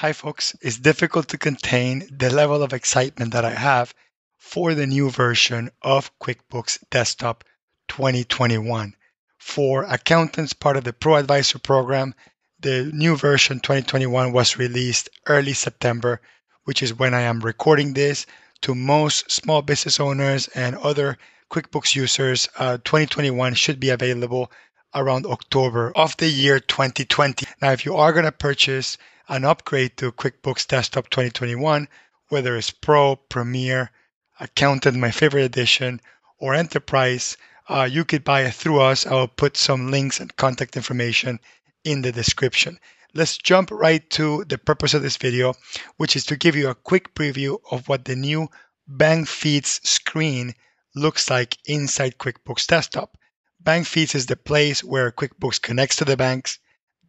Hi, folks. It's difficult to contain the level of excitement that I have for the new version of QuickBooks Desktop 2021. For accountants, part of the Pro Advisor program, the new version 2021 was released early September, which is when I am recording this. To most small business owners and other QuickBooks users, uh, 2021 should be available around October of the year 2020. Now, if you are going to purchase an upgrade to QuickBooks Desktop 2021, whether it's Pro, Premier, Accountant, my favorite edition, or Enterprise, uh, you could buy it through us. I will put some links and contact information in the description. Let's jump right to the purpose of this video, which is to give you a quick preview of what the new Bank Feeds screen looks like inside QuickBooks Desktop. Bank Feeds is the place where QuickBooks connects to the banks,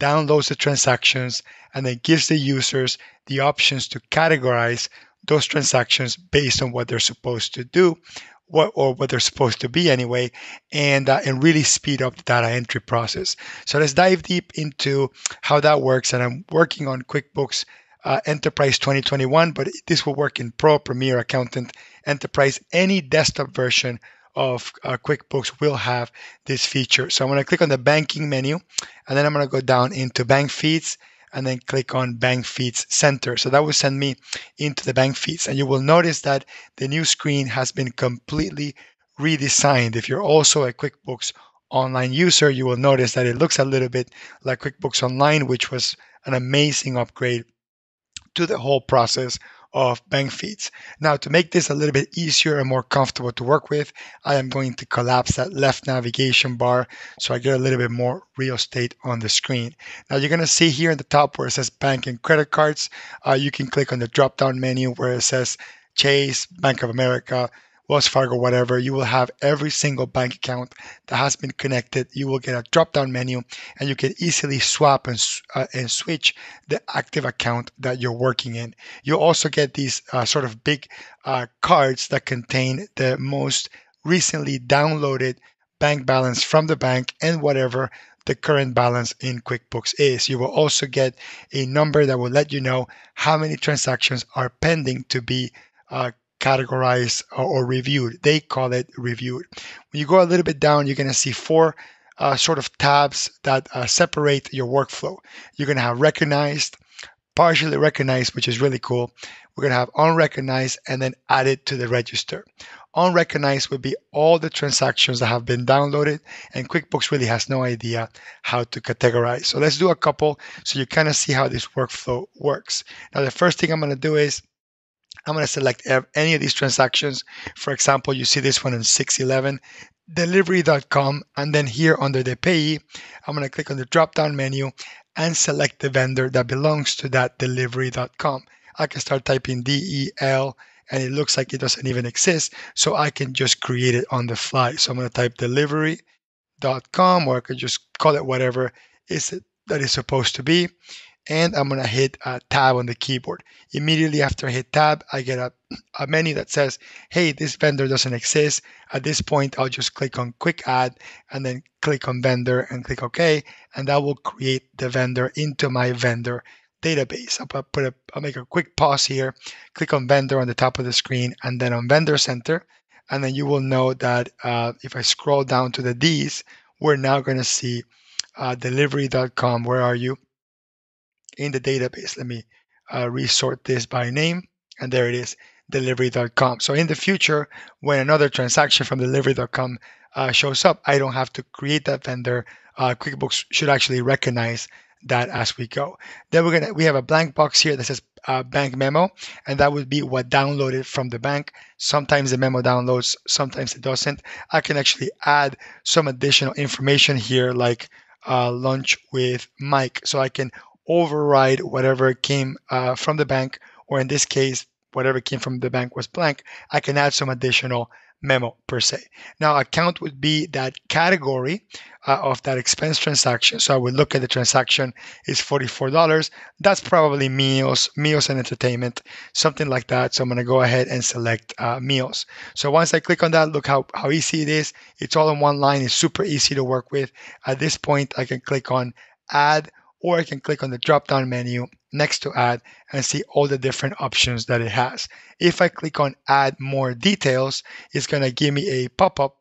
downloads the transactions, and then gives the users the options to categorize those transactions based on what they're supposed to do what, or what they're supposed to be anyway, and uh, and really speed up the data entry process. So let's dive deep into how that works. And I'm working on QuickBooks uh, Enterprise 2021, but this will work in Pro, Premier, Accountant, Enterprise, any desktop version of uh, QuickBooks will have this feature. So I'm going to click on the banking menu and then I'm going to go down into bank feeds and then click on bank feeds center. So that will send me into the bank feeds and you will notice that the new screen has been completely redesigned. If you're also a QuickBooks online user, you will notice that it looks a little bit like QuickBooks Online, which was an amazing upgrade to the whole process of bank feeds. Now, to make this a little bit easier and more comfortable to work with, I am going to collapse that left navigation bar so I get a little bit more real estate on the screen. Now, you're going to see here in the top where it says bank and credit cards, uh, you can click on the drop down menu where it says Chase, Bank of America, Wells Fargo, whatever, you will have every single bank account that has been connected. You will get a drop down menu and you can easily swap and, uh, and switch the active account that you're working in. You'll also get these uh, sort of big uh, cards that contain the most recently downloaded bank balance from the bank and whatever the current balance in QuickBooks is. You will also get a number that will let you know how many transactions are pending to be uh, categorized or, reviewed. They call it reviewed. When you go a little bit down, you're going to see four uh, sort of tabs that uh, separate your workflow. You're going to have recognized, partially recognized, which is really cool. We're going to have unrecognized and then added to the register. Unrecognized would be all the transactions that have been downloaded, and QuickBooks really has no idea how to categorize. So let's do a couple so you kind of see how this workflow works. Now, the first thing I'm going to do is I'm going to select any of these transactions. For example, you see this one in 611, delivery.com, and then here under the payee, I'm going to click on the drop down menu and select the vendor that belongs to that delivery.com. I can start typing DEL and it looks like it doesn't even exist. So I can just create it on the fly. So I'm going to type delivery.com or I could just call it whatever is it that is supposed to be and I'm going to hit uh, tab on the keyboard. Immediately after I hit tab, I get a, a menu that says, hey, this vendor doesn't exist. At this point, I'll just click on quick add and then click on vendor and click OK. And that will create the vendor into my vendor database. I'll put a, I'll make a quick pause here, click on vendor on the top of the screen and then on vendor center. And then you will know that uh, if I scroll down to the D's, we're now going to see uh, delivery.com. Where are you? In the database. Let me uh, resort this by name, and there it is, delivery.com. So in the future, when another transaction from delivery.com uh, shows up, I don't have to create that vendor. Uh, QuickBooks should actually recognize that as we go. Then we're gonna we have a blank box here that says uh, bank memo, and that would be what downloaded from the bank. Sometimes the memo downloads, sometimes it doesn't. I can actually add some additional information here, like uh, lunch with Mike, so I can override whatever came uh, from the bank, or in this case, whatever came from the bank was blank, I can add some additional memo per se. Now, account would be that category uh, of that expense transaction. So I would look at the transaction is $44. That's probably meals, meals and entertainment, something like that. So I'm going to go ahead and select uh, meals. So once I click on that, look how, how easy it is. It's all in one line. It's super easy to work with. At this point, I can click on add or I can click on the drop down menu next to add and see all the different options that it has. If I click on add more details, it's going to give me a pop up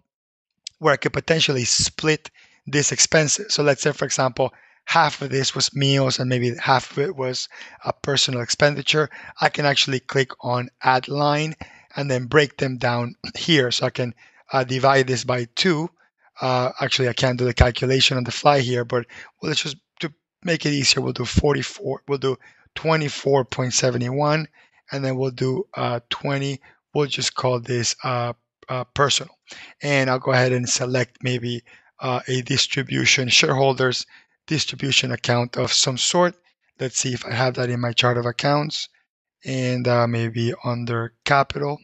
where I could potentially split these expenses. So let's say, for example, half of this was meals and maybe half of it was a personal expenditure. I can actually click on add line and then break them down here. So I can uh, divide this by two. Uh, actually, I can't do the calculation on the fly here, but let's just make it easier, we'll do 44, we'll do 24.71, and then we'll do uh, 20. We'll just call this uh, uh, personal. And I'll go ahead and select maybe uh, a distribution, shareholders distribution account of some sort. Let's see if I have that in my chart of accounts and uh, maybe under capital.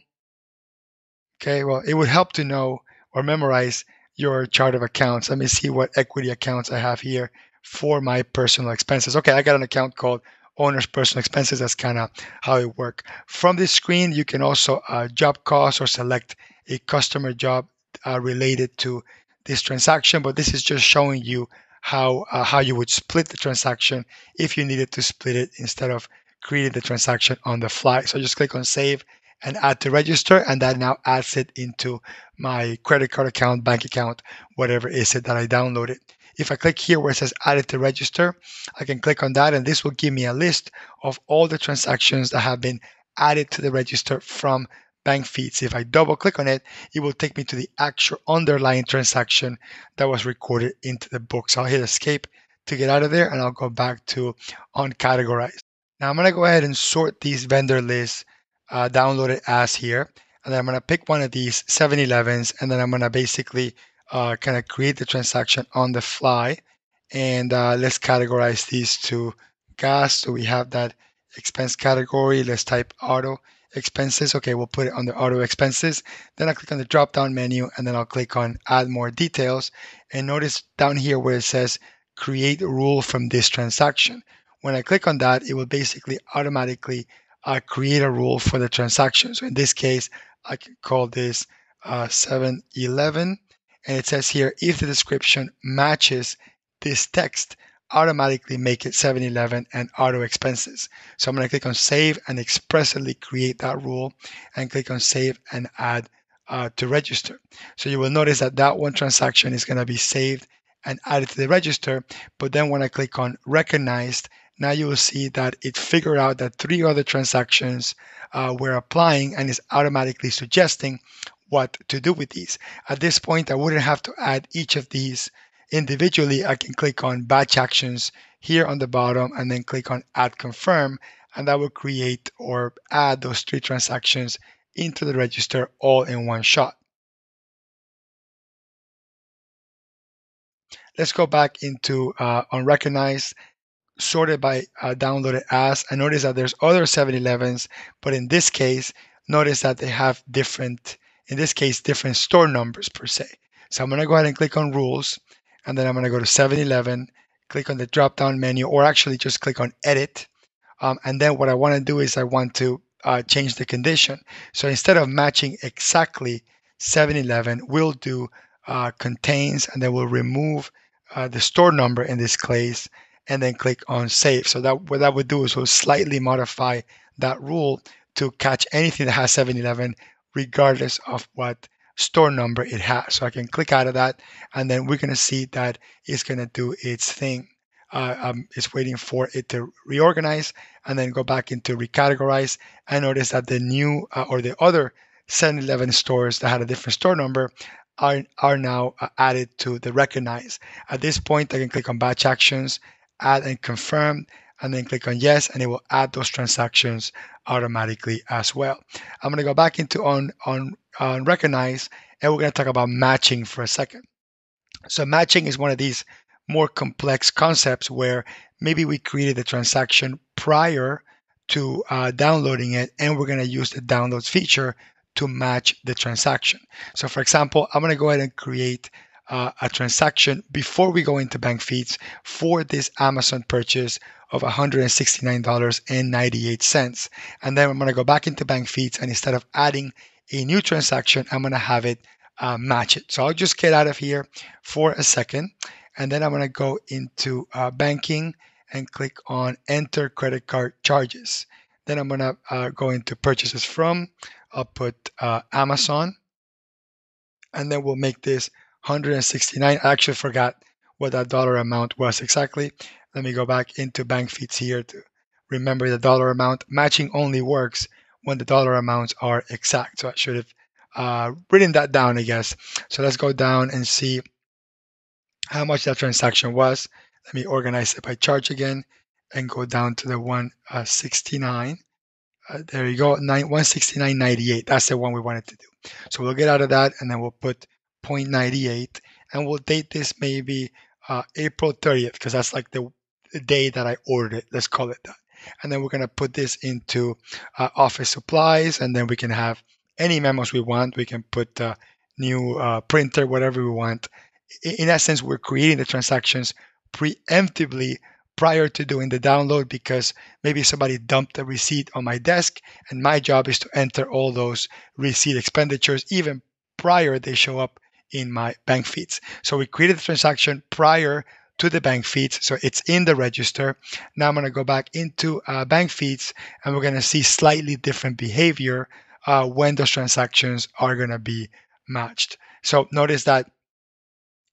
Okay, well, it would help to know or memorize your chart of accounts. Let me see what equity accounts I have here for my personal expenses. Okay, I got an account called owner's personal expenses. That's kind of how it works. From this screen, you can also uh, job cost or select a customer job uh, related to this transaction. But this is just showing you how uh, how you would split the transaction if you needed to split it instead of creating the transaction on the fly. So just click on save and add to register, and that now adds it into my credit card account, bank account, whatever is it that I downloaded. If I click here where it says added to register, I can click on that and this will give me a list of all the transactions that have been added to the register from bank feeds. If I double click on it, it will take me to the actual underlying transaction that was recorded into the book. So I'll hit escape to get out of there and I'll go back to uncategorized. Now I'm going to go ahead and sort these vendor lists uh, downloaded as here. And then I'm going to pick one of these 7-Elevens and then I'm going to basically uh, kind of create the transaction on the fly. And uh, let's categorize these to gas. So we have that expense category. Let's type auto expenses. Okay, we'll put it under auto expenses. Then I click on the drop down menu and then I'll click on add more details. And notice down here where it says create rule from this transaction. When I click on that, it will basically automatically uh, create a rule for the transaction. So in this case, I can call this uh, 711 and it says here, if the description matches this text, automatically make it 7-Eleven and auto expenses. So I'm going to click on save and expressly create that rule and click on save and add uh, to register. So you will notice that that one transaction is going to be saved and added to the register. But then when I click on recognized, now you will see that it figured out that three other transactions uh, were applying and is automatically suggesting what to do with these. At this point, I wouldn't have to add each of these individually. I can click on batch actions here on the bottom and then click on add confirm and that will create or add those three transactions into the register all in one shot. Let's go back into uh, unrecognized, sorted by uh, downloaded as. I notice that there's other 7-Elevens, but in this case, notice that they have different in this case, different store numbers per se. So I'm going to go ahead and click on rules, and then I'm going to go to 7-Eleven, click on the drop-down menu, or actually just click on edit. Um, and then what I want to do is I want to uh, change the condition. So instead of matching exactly 7-Eleven, we'll do uh, contains, and then we'll remove uh, the store number in this case, and then click on save. So that what that would do is we'll slightly modify that rule to catch anything that has 7-Eleven regardless of what store number it has. So I can click out of that, and then we're going to see that it's going to do its thing. Uh, um, it's waiting for it to reorganize and then go back into recategorize. And notice that the new uh, or the other 7-Eleven stores that had a different store number are, are now uh, added to the recognize. At this point, I can click on batch actions, add and confirm, and then click on yes, and it will add those transactions automatically as well. I'm going to go back into on, on, on recognize, and we're going to talk about matching for a second. So matching is one of these more complex concepts where maybe we created the transaction prior to uh, downloading it, and we're going to use the downloads feature to match the transaction. So for example, I'm going to go ahead and create uh, a transaction before we go into bank feeds for this Amazon purchase of $169.98. And then I'm going to go back into bank feeds and instead of adding a new transaction, I'm going to have it uh, match it. So I'll just get out of here for a second. And then I'm going to go into uh, banking and click on enter credit card charges. Then I'm gonna uh, go into purchases from. I'll put uh, Amazon, and then we'll make this 169. I actually forgot what that dollar amount was exactly. Let me go back into bank feeds here to remember the dollar amount. Matching only works when the dollar amounts are exact. So I should have uh, written that down, I guess. So let's go down and see how much that transaction was. Let me organize it by charge again and go down to the 169. Uh, there you go, 169.98. That's the one we wanted to do. So we'll get out of that and then we'll put 0.98 and we'll date this maybe uh, April 30th because that's like the, day that I ordered it. Let's call it that. And then we're going to put this into uh, office supplies and then we can have any memos we want. We can put uh, new uh, printer, whatever we want. In essence, we're creating the transactions preemptively prior to doing the download because maybe somebody dumped a receipt on my desk and my job is to enter all those receipt expenditures even prior they show up in my bank feeds. So we created the transaction prior to the bank feeds. So it's in the register. Now I'm going to go back into uh, bank feeds and we're going to see slightly different behavior uh, when those transactions are going to be matched. So notice that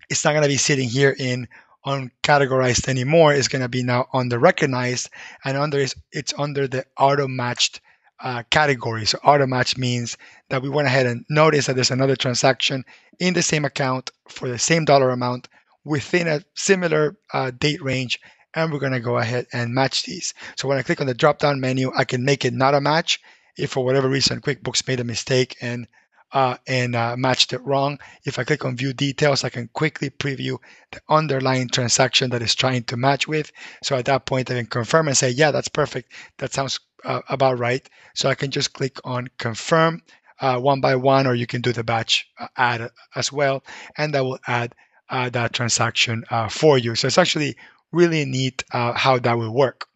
it's not going to be sitting here in uncategorized anymore. It's going to be now under recognized and under is it's under the auto matched uh, category. So auto match means that we went ahead and noticed that there's another transaction in the same account for the same dollar amount within a similar uh, date range, and we're going to go ahead and match these. So when I click on the drop down menu, I can make it not a match if for whatever reason QuickBooks made a mistake and uh, and uh, matched it wrong. If I click on view details, I can quickly preview the underlying transaction that is trying to match with. So at that point, I can confirm and say, yeah, that's perfect. That sounds uh, about right. So I can just click on confirm uh, one by one, or you can do the batch uh, add as well, and that will add uh, Uh, that transaction uh, for you. So it's actually really neat uh, how that will work.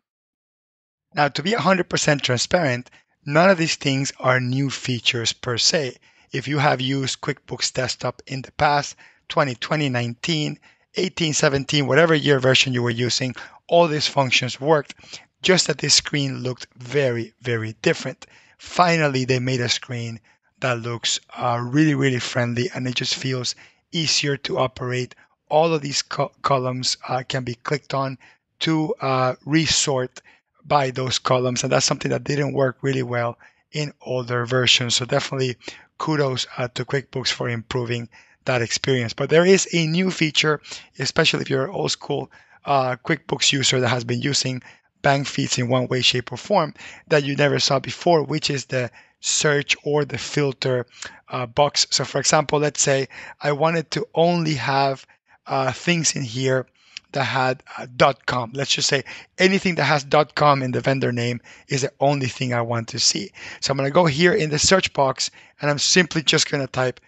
Now, to be 100% transparent, none of these things are new features per se. If you have used QuickBooks Desktop in the past, 2020, 19, 18, 17, whatever year version you were using, all these functions worked, just that this screen looked very, very different. Finally, they made a screen that looks uh, really, really friendly and it just feels easier to operate. All of these co- columns uh, can be clicked on to uh, resort by those columns, and that's something that didn't work really well in older versions. So definitely kudos uh, to QuickBooks for improving that experience. But there is a new feature, especially if you're an old school uh, QuickBooks user that has been using bank feeds in one way, shape, or form that you never saw before, which is the search or the filter uh, box. So, for example, let's say I wanted to only have uh, things in here that had uh, .com. Let's just say anything that has .com in the vendor name is the only thing I want to see. So I'm going to go here in the search box and I'm simply just going to type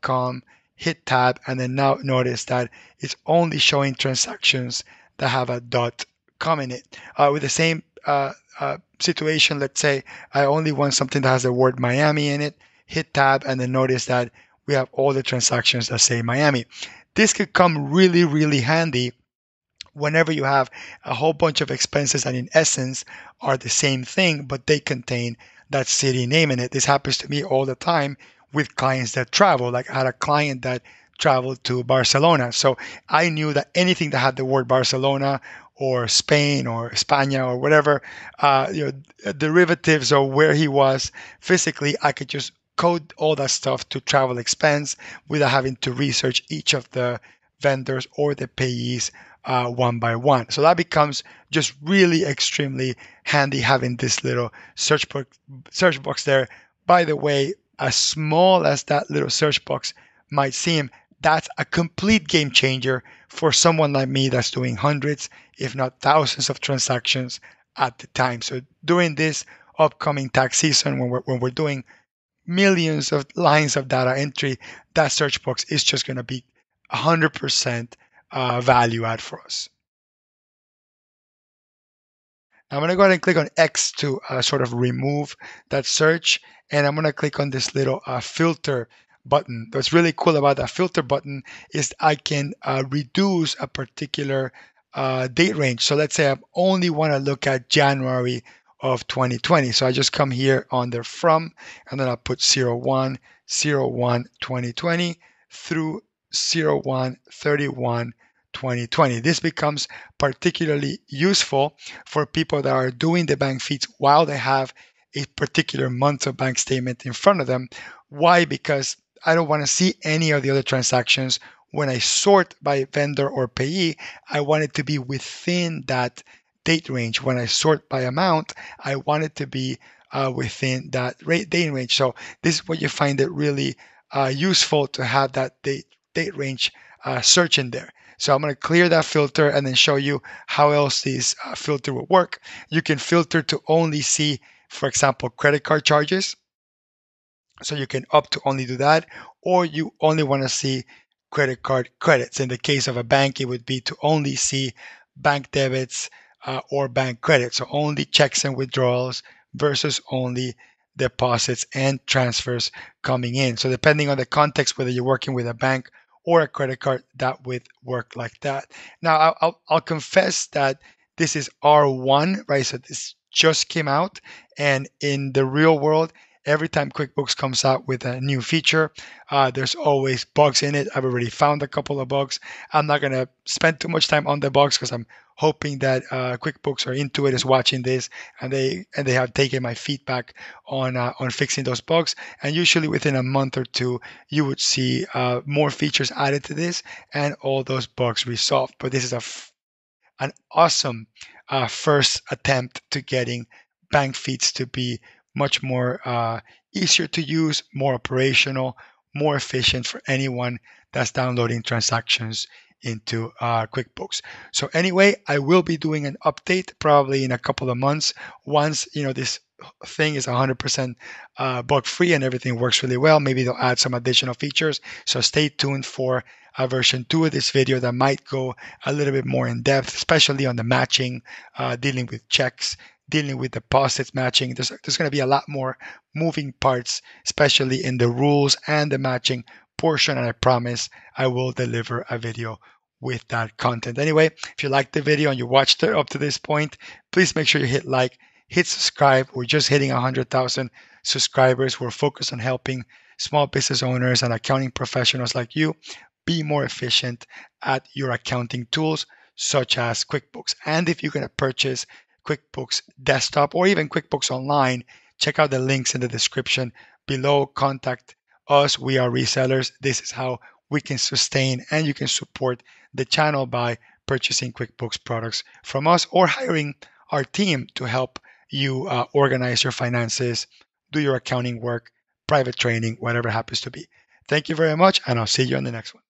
.com, hit tab, and then now notice that it's only showing transactions that have a .com in it. Uh, with the same uh, uh, situation, let's say I only want something that has the word Miami in it, hit tab, and then notice that we have all the transactions that say Miami. This could come really, really handy whenever you have a whole bunch of expenses that in essence are the same thing, but they contain that city name in it. This happens to me all the time with clients that travel. Like I had a client that traveled to Barcelona. So I knew that anything that had the word Barcelona or Spain or España or whatever, uh, you know, derivatives or where he was physically, I could just code all that stuff to travel expense without having to research each of the vendors or the payees uh, one by one. So that becomes just really extremely handy having this little search search box there. By the way, as small as that little search box might seem, that's a complete game changer for someone like me that's doing hundreds, if not thousands of transactions at the time. So during this upcoming tax season, when we're, when we're doing millions of lines of data entry, that search box is just going to be 100% uh, value add for us. I'm going to go ahead and click on X to uh, sort of remove that search. And I'm going to click on this little uh, filter button. What's really cool about that filter button is I can uh, reduce a particular uh, date range. So let's say I only want to look at January of 2020. So I just come here under from, and then I'll put 01, 01, 2020 through 01, 31, 2020. This becomes particularly useful for people that are doing the bank feeds while they have a particular month of bank statement in front of them. Why? Because I don't want to see any of the other transactions. When I sort by vendor or payee, I want it to be within that date range. When I sort by amount, I want it to be uh, within that rate date range. So this is what you find it really uh, useful to have that date date range uh, search in there. So I'm going to clear that filter and then show you how else this uh, filter will work. You can filter to only see, for example, credit card charges. So you can opt to only do that, or you only want to see credit card credits. In the case of a bank, it would be to only see bank debits uh, or bank credits. So only checks and withdrawals versus only deposits and transfers coming in. So depending on the context, whether you're working with a bank or a credit card, that would work like that. Now, I'll, I'll, I'll confess that this is R1, right? So this just came out, and in the real world, every time QuickBooks comes out with a new feature, uh, there's always bugs in it. I've already found a couple of bugs. I'm not going to spend too much time on the bugs because I'm hoping that uh, QuickBooks or Intuit is watching this and they and they have taken my feedback on uh, on fixing those bugs. And usually within a month or two, you would see uh, more features added to this and all those bugs resolved. But this is a f- an awesome uh, first attempt to getting bank feeds to be much more uh, easier to use, more operational, more efficient for anyone that's downloading transactions into uh, QuickBooks. So anyway, I will be doing an update probably in a couple of months once you know this thing is 100% uh, bug free and everything works really well. Maybe they'll add some additional features. So stay tuned for a version two of this video that might go a little bit more in depth, especially on the matching, uh, dealing with checks, dealing with deposits matching. There's, there's going to be a lot more moving parts, especially in the rules and the matching portion. And I promise I will deliver a video with that content. Anyway, if you liked the video and you watched it up to this point, please make sure you hit like, hit subscribe. We're just hitting 100,000 subscribers. We're focused on helping small business owners and accounting professionals like you be more efficient at your accounting tools such as QuickBooks. And if you're going to purchase QuickBooks Desktop or even QuickBooks Online, check out the links in the description below. Contact us. We are resellers. This is how we can sustain and you can support the channel by purchasing QuickBooks products from us or hiring our team to help you uh, organize your finances, do your accounting work, private training, whatever happens to be. Thank you very much, and I'll see you on the next one.